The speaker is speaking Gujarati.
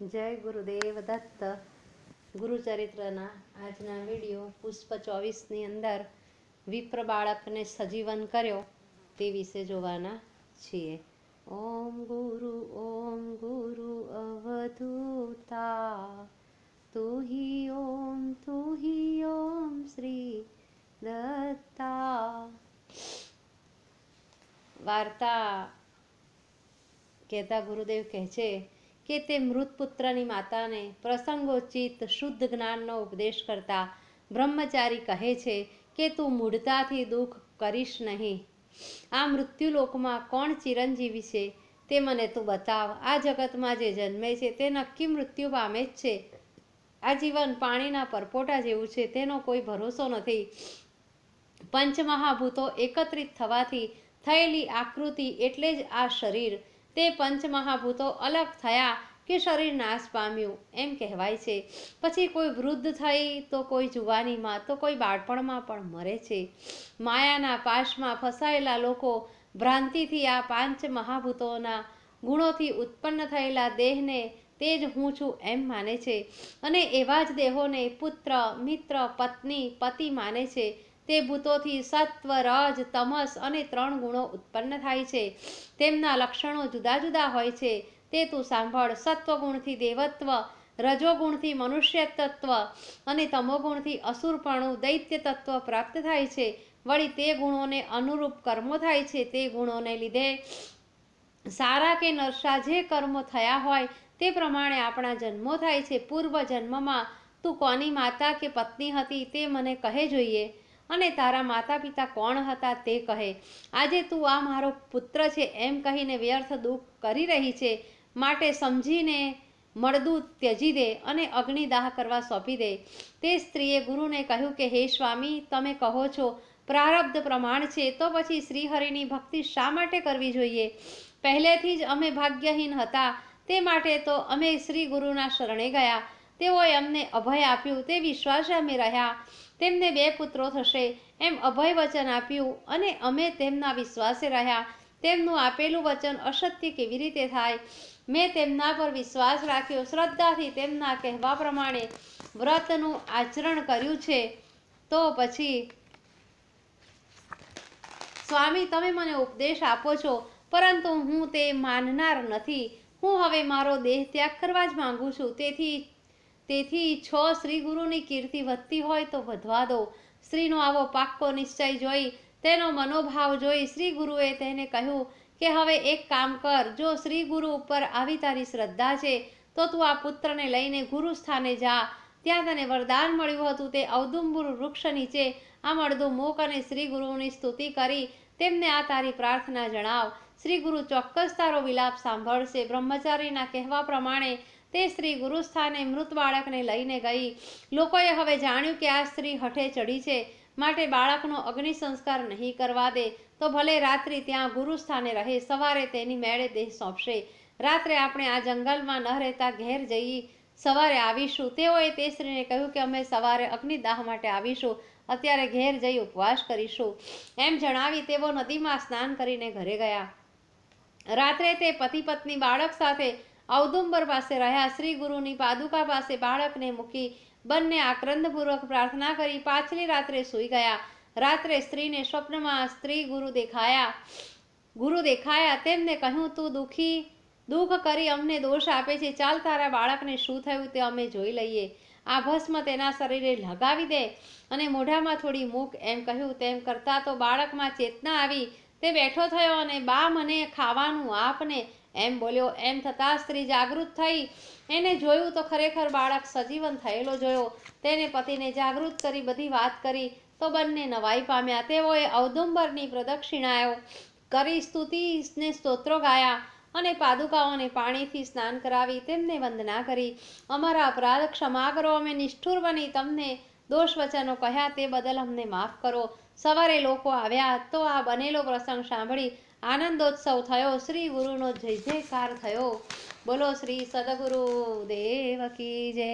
જય ગુરુદેવ દત્ત. ગુરુચરિત્રના આજના વીડિયો પુષ્પ ચોવીસની અંદર વિપ્ર બાળકને સજીવન કર્યો તે વિશે જોવાના છીએ. ઓમ ગુરુ ઓમ ગુરુ અવધૂતા. તુહી ઓમ તુહી ઓમ શ્રી દત્તા. વાર્તા કહેતા ગુરુદેવ કહે છે કે તે મૃત પુત્રની માતાને પ્રસંગોચિત શુદ્ધ જ્ઞાનનો ઉપદેશ કરતા બ્રહ્મચારી કહે છે કે તું મૂઢતાથી દુઃખ કરીશ નહીં. આ મૃત્યુલોકમાં કોણ ચિરંજીવી છે તે મને તું બતાવ. આ જગતમાં જે જન્મે છે તે નક્કી મૃત્યુ પામે જ છે. આ જીવન પાણીના પરપોટા જેવું છે, તેનો કોઈ ભરોસો નથી. પંચમહાભૂતો એકત્રિત થવાથી થયેલી આકૃતિ એટલે જ આ શરીર. તે પંચમહાભૂતો અલગ થયા કે શરીર નાશ પામ્યું, એમ કહેવાય છે. પછી કોઈ વૃદ્ધ થઈ તો કોઈ જુવાનીમાં, તો કોઈ બાળપણમાં પણ મરે છે. માયાના પાશમાં ફસાયેલા લોકો ભ્રાંતિથી આ પાંચ મહાભૂતોના ગુણોથી ઉત્પન્ન થયેલા દેહને તે જ હું છું એમ માને છે. અને એવા જ દેહોને પુત્ર, મિત્ર, પત્ની, પતિ માને છે. તે ભૂતોથી સત્વ, રજ, તમસ અને ત્રણ ગુણો ઉત્પન્ન થાય છે. તેમના લક્ષણો જુદા જુદા હોય છે. તે તું સાંભળ. સત્વગુણથી દેવત્વ, રજોગુણથી મનુષ્ય તત્વ અને તમોગુણથી અસુરપણું દૈત્ય તત્વ પ્રાપ્ત થાય છે. વળી તે ગુણોને અનુરૂપ કર્મો થાય છે. તે ગુણોને લીધે સારા કે નરસા જે કર્મો થયા હોય તે પ્રમાણે આપણા જન્મો થાય છે. પૂર્વ જન્મમાં તું કોની માતા કે પત્ની હતી તે મને કહે જોઈએ. અને તારા માતા પિતા કોણ હતા તે કહે. આજે તું આ મારો પુત્ર છે એમ કહીને વ્યર્થ દુઃખ કરી રહી છે. માટે સમજીને મળદું ત્યજી દે અને અગ્નિદાહ કરવા સોંપી દે. તે સ્ત્રીએ ગુરુને કહ્યું કે, હે સ્વામી, તમે કહો છો, પ્રારબ્ધ પ્રમાણ છે, તો પછી શ્રીહરિની ભક્તિ શા માટે કરવી જોઈએ? પહેલેથી જ અમે ભાગ્યહીન હતા, તે માટે તો અમે શ્રી ગુરુના શરણે ગયા. તેઓએ અમને અભય આપ્યું, તે વિશ્વાસે અમે રહ્યા. તેમને બે પુત્રો થશે, એમ અભય વચન આપ્યું અને અમે તેમના વિશ્વાસે રહ્યા. તેમનું આપેલું વચન અસત્ય કેવી રીતે થાય? મેં તેમના પર વિશ્વાસ રાખ્યો. શ્રદ્ધાથી તેમના કહેવા પ્રમાણે વ્રતનું આચરણ કર્યું છે. તો પછી, સ્વામી, તમે મને ઉપદેશ આપો છો, પરંતુ હું તે માનનાર નથી. હું હવે મારો દેહ ત્યાગ કરવા જ માંગુ છું. તેથી તેથી છ શ્રી ગુરુની કીર્તિ વધતી હોય તો વધવા દો. શ્રીનો આવો પાક્કો નિશ્ચય જોઈ તેનો મનોભાવ જોઈ શ્રી ગુરુએ તેને કહ્યું કે હવે એક કામ કર, જો શ્રી ગુરુ ઉપર આવી તારી શ્રદ્ધા છે, તો તું આ પુત્રને લઈને ગુરુ સ્થાને જા. ત્યાં તને વરદાન મળ્યું હતું તે ઔદુંબુર વૃક્ષ નીચે આ મળદું મૂક અને શ્રી ગુરુની સ્તુતિ કરી તેમને આ તારી પ્રાર્થના જણાવ. શ્રી ગુરુ ચોક્કસ તારો વિલાપ સાંભળશે. બ્રહ્મચારીના કહેવા પ્રમાણે તે સ્ત્રી ગુરુસ્થાને મૃત બાળકને લઈને ગઈ. લોકોએ હવે જાણ્યું કે આ સ્ત્રી હઠે ચડી છે. માટે બાળકનો અગ્નિ સંસ્કાર નહીં કરવા દે, તો ભલે રાત્રિ ત્યાં ગુરુસ્થાને રહે, સવારે તેની મેળે દેહ સોંપશે. રાત્રે આપણે આ જંગલમાં ન રહેતા ઘેર જઈ સવારે આવીશું. તેઓએ તે સ્ત્રીને કહ્યું કે અમે સવારે અગ્નિદાહ માટે આવીશું. અત્યારે ઘેર જઈ ઉપવાસ કરીશું. એમ જણાવી તેઓ નદીમાં સ્નાન કરીને ઘરે ગયા. રાત્રે તે પતિ પત્ની બાળક સાથે ઔદુંબર પાસે રહ્યા. શ્રી ગુરુની પાદુકા પાસે બાળકને મૂકી બંને આક્રંદપૂર્વક પ્રાર્થના કરી પાછલી રાત્રે સૂઈ ગયા. રાત્રે સ્ત્રીને સ્વપ્નમાં સ્ત્રી ગુરુ દેખાયા. ગુરુ દેખાયા, તેમને કહ્યું, તું દુઃખી, દુઃખ કરી અમને દોષ આપે છે. ચાલ, તારા બાળકને શું થયું તે અમે જોઈ લઈએ. આ ભસ્મ તેના શરીરે લગાવી દે. અને મોઢામાં થોડી મૂક એમ કહ્યું. તેમ કરતાં તો બાળકમાં ચેતના આવી. તે બેઠો થયો અને બા, મને ખાવાનું આપને. એમ બોલ્યો, એમ થતાં સ્ત્રી જાગૃત થઈ. એને જોયું તો ખરેખર બાળક સજીવન થયેલો જોયો. તેને પતિને જાગૃત કરી બધી વાત કરી. તો બંને નવાઈ પામ્યા. તેઓએ ઔદુંબરની પ્રદક્ષિણાઓ કરી સ્તુતિને સ્તોત્રો ગાયા અને પાદુકાઓને પાણીથી સ્નાન કરાવી તેમને વંદના કરી. અમારા અપરાધ ક્ષમા કરો અમે નિષ્ઠુર બની તમને દોષ વચનો કહ્યા તે બદલ અમને માફ કરો. સવારે લોકો આવ્યા તો આ બનેલો પ્રસંગ સાંભળી આનંદોત્સવ થયો શ્રી ગુરુનો જય જયકાર થયો બોલો શ્રી સદગુરુ દેવ કી જય